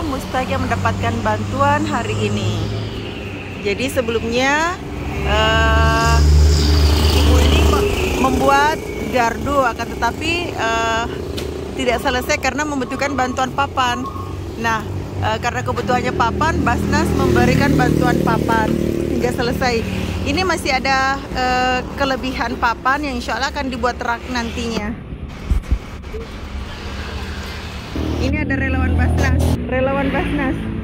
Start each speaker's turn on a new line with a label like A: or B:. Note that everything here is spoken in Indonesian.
A: Mustaga mendapatkan bantuan hari ini. Jadi sebelumnya uh, ibu ini membuat gardu, akan tetapi uh, tidak selesai karena membutuhkan bantuan papan. Nah, uh, karena kebutuhannya papan, Basnas memberikan bantuan papan hingga selesai. Ini masih ada uh, kelebihan papan yang insya Allah akan dibuat rak nantinya. Ini ada relawan Basnas, relawan Basnas.